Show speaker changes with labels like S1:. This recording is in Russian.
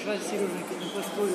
S1: красивый, на посту